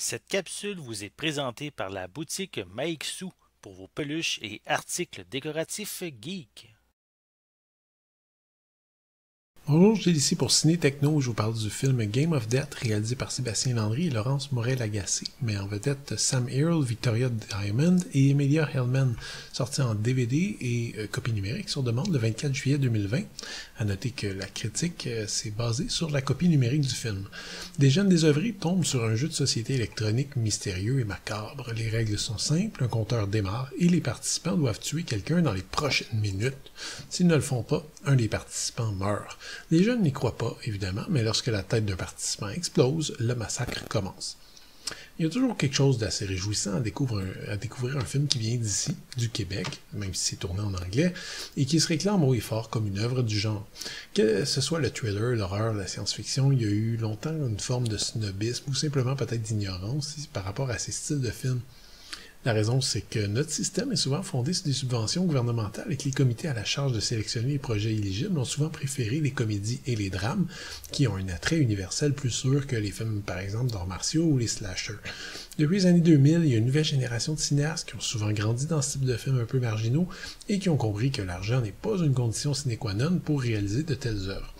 Cette capsule vous est présentée par la boutique Maixu pour vos peluches et articles décoratifs geek. Bonjour, j'ai ici pour Ciné Techno où je vous parle du film Game of Death réalisé par Sébastien Landry et Laurence Morel-Agacé, mais en vedette Sam Earle, Victoria Diamond et Emilia Hellman, sorti en DVD et euh, copie numérique sur demande le 24 juillet 2020. À noter que la critique euh, s'est basée sur la copie numérique du film. Des jeunes désœuvrés tombent sur un jeu de société électronique mystérieux et macabre. Les règles sont simples, un compteur démarre et les participants doivent tuer quelqu'un dans les prochaines minutes. S'ils ne le font pas, un des participants meurt. Les jeunes n'y croient pas, évidemment, mais lorsque la tête d'un participant explose, le massacre commence. Il y a toujours quelque chose d'assez réjouissant à découvrir, un, film qui vient d'ici, du Québec, même si c'est tourné en anglais, et qui se réclame haut et fort comme une œuvre du genre. Que ce soit le thriller, l'horreur, la science-fiction, il y a eu longtemps une forme de snobisme ou simplement peut-être d'ignorance par rapport à ces styles de films. La raison, c'est que notre système est souvent fondé sur des subventions gouvernementales et que les comités à la charge de sélectionner les projets éligibles ont souvent préféré les comédies et les drames, qui ont un attrait universel plus sûr que les films, par exemple, d'arts martiaux ou les slashers. Depuis les années 2000, il y a une nouvelle génération de cinéastes qui ont souvent grandi dans ce type de films un peu marginaux et qui ont compris que l'argent n'est pas une condition sine qua non pour réaliser de telles œuvres.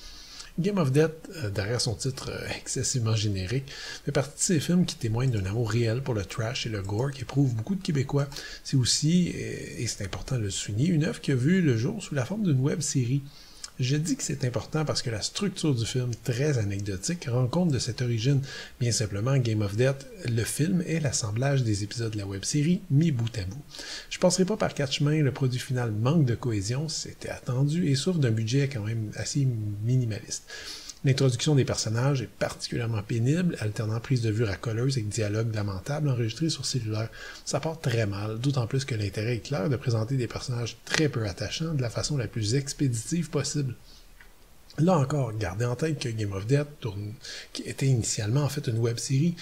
Game of Death, euh, derrière son titre euh, excessivement générique, fait partie de ces films qui témoignent d'un amour réel pour le trash et le gore qui éprouve beaucoup de Québécois. C'est aussi, et c'est important de le souligner, une œuvre qui a vu le jour sous la forme d'une web série. Je dis que c'est important parce que la structure du film, très anecdotique, rend compte de cette origine. Bien simplement, Game of Death, le film est l'assemblage des épisodes de la web-série mis bout à bout. Je passerai pas par quatre chemins, le produit final manque de cohésion, c'était attendu, et souffre d'un budget quand même assez minimaliste. L'introduction des personnages est particulièrement pénible, alternant prise de vue racoleuse et dialogue lamentable enregistrés sur cellulaire. Ça part très mal, d'autant plus que l'intérêt est clair de présenter des personnages très peu attachants de la façon la plus expéditive possible. Là encore, gardez en tête que Game of Death était initialement en fait une web série,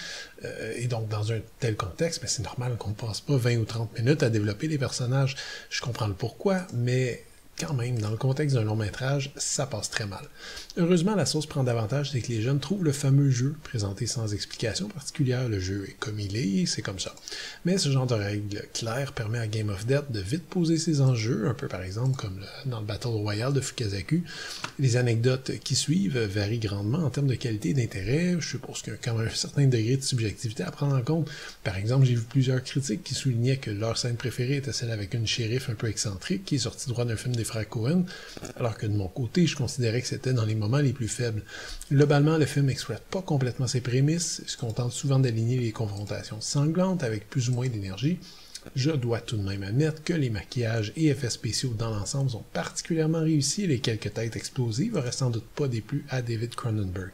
euh, et donc dans un tel contexte, c'est normal qu'on ne passe pas 20 ou 30 minutes à développer les personnages. Je comprends le pourquoi, mais quand même, dans le contexte d'un long métrage, ça passe très mal. Heureusement, la sauce prend davantage, c'est que les jeunes trouvent le fameux jeu présenté sans explication particulière. Le jeu est comme il est, c'est comme ça. Mais ce genre de règle claire permet à Game of Death de vite poser ses enjeux, un peu par exemple comme dans le Battle Royale de Fukazaku. Les anecdotes qui suivent varient grandement en termes de qualité et d'intérêt. Je suppose qu'il y a quand même un certain degré de subjectivité à prendre en compte. Par exemple, j'ai vu plusieurs critiques qui soulignaient que leur scène préférée était celle avec une shérif un peu excentrique qui est sortie droit d'un film des alors que de mon côté, je considérais que c'était dans les moments les plus faibles. Globalement, le film n'exploite pas complètement ses prémices, se contente souvent d'aligner les confrontations sanglantes avec plus ou moins d'énergie. Je dois tout de même admettre que les maquillages et effets spéciaux dans l'ensemble sont particulièrement réussis les quelques têtes explosives auraient sans doute pas déplu à David Cronenberg.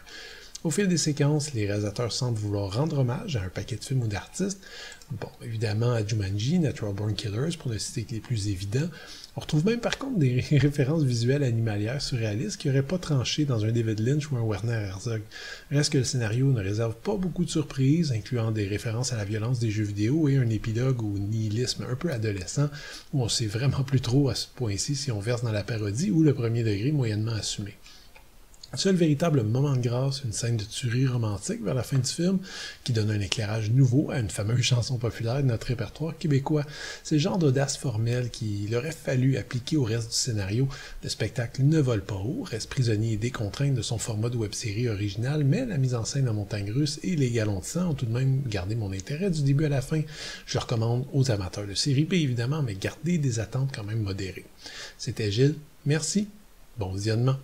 Au fil des séquences, les réalisateurs semblent vouloir rendre hommage à un paquet de films ou d'artistes. Bon, évidemment à Jumanji, Natural Born Killers, pour ne citer que les plus évidents. On retrouve même par contre des références visuelles animalières surréalistes qui n'auraient pas tranché dans un David Lynch ou un Werner Herzog. Reste que le scénario ne réserve pas beaucoup de surprises, incluant des références à la violence des jeux vidéo et un épilogue au nihilisme un peu adolescent, où on sait vraiment plus trop à ce point-ci si on verse dans la parodie ou le premier degré moyennement assumé. Seul véritable moment de grâce, une scène de tuerie romantique vers la fin du film, qui donne un éclairage nouveau à une fameuse chanson populaire de notre répertoire québécois? C'est le genre d'audace formelle qu'il aurait fallu appliquer au reste du scénario. Le spectacle ne vole pas haut, reste prisonnier des contraintes de son format de web-série originale, mais la mise en scène en montagne russe et les galons de sang ont tout de même gardé mon intérêt du début à la fin. Je le recommande aux amateurs de série B évidemment, mais gardez des attentes quand même modérées. C'était Gilles, merci, bon visionnement.